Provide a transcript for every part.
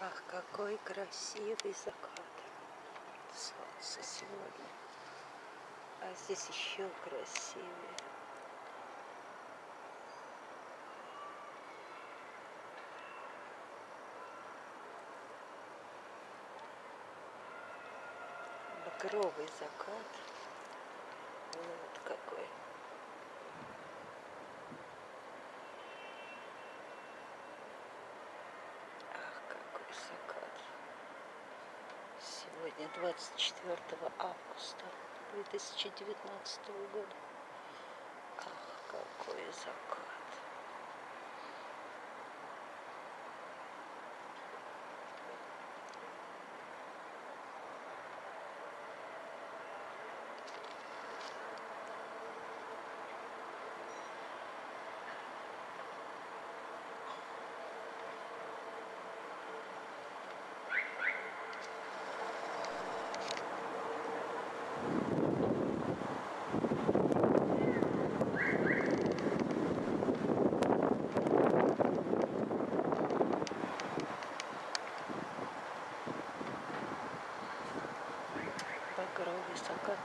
Ах, какой красивый закат. Солнце сегодня. А здесь еще красивее. Багровый закат. Вот какой. Ах, какой закат. Сегодня 24 августа 2019 года. Ах, какой закат. Багровый закат.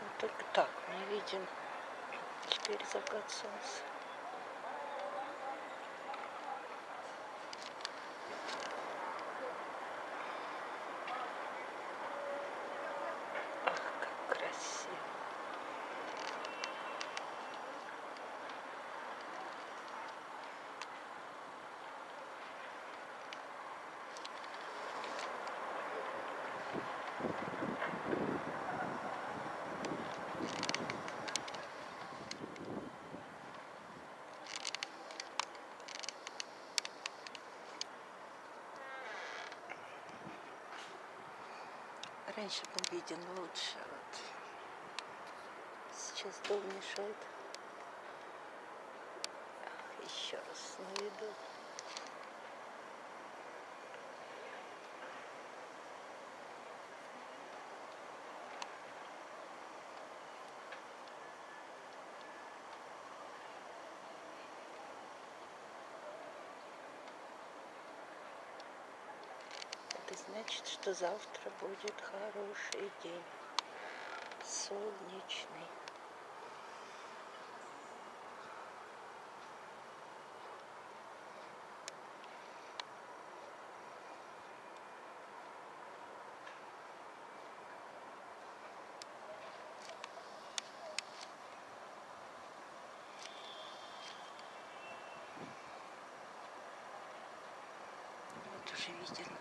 Вот только так не виден теперь закат солнца. Ах, как Раньше был виден лучше. Вот. Сейчас дом мешает. Ах, Еще раз наведу. Это значит, что завтра будет хороший день. Солнечный. Уже виден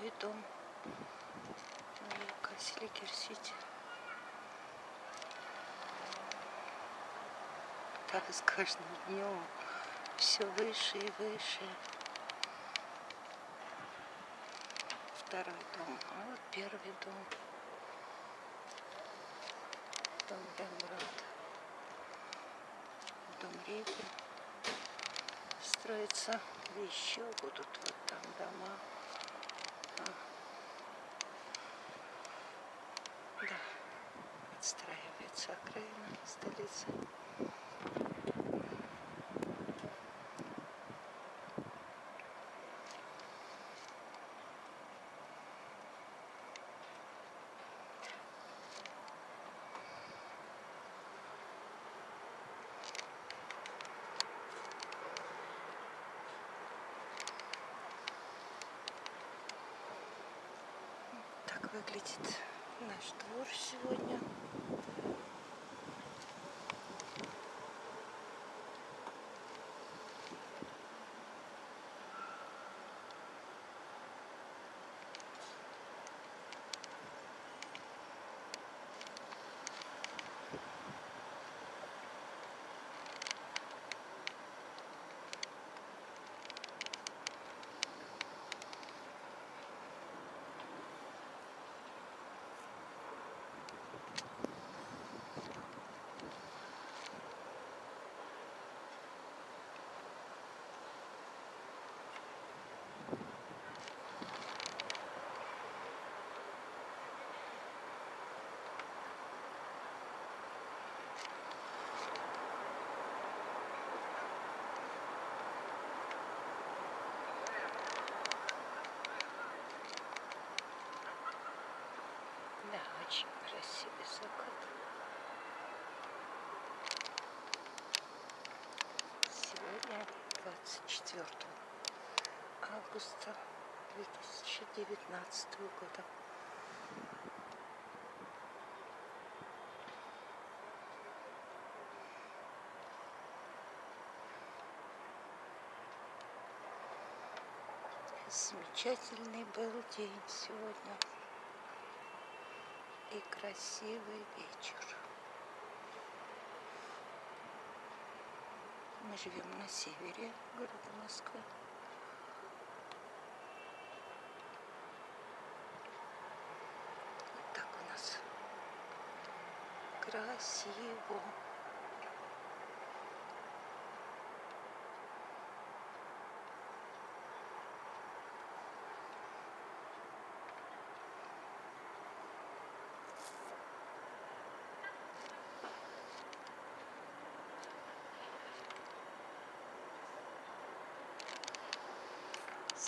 второй дом Касликер Сити. Так с каждым днем все выше и выше. Второй дом, а вот первый дом. Дом Рембрандт. Дом Риги. Строится еще будут вот там дома. А. Да, отстраивается окраина столицы. Выглядит наш двор сегодня. 24 августа 2019 года. Замечательный был день сегодня и красивый вечер. Мы живем на севере города Москвы. Вот так у нас красиво.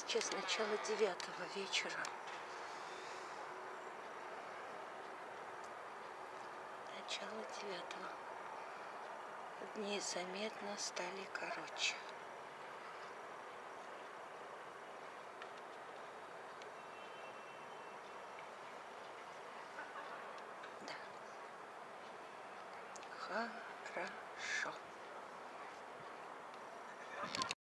Сейчас начало девятого вечера. Начало девятого. Дни заметно стали короче. Да. Хорошо.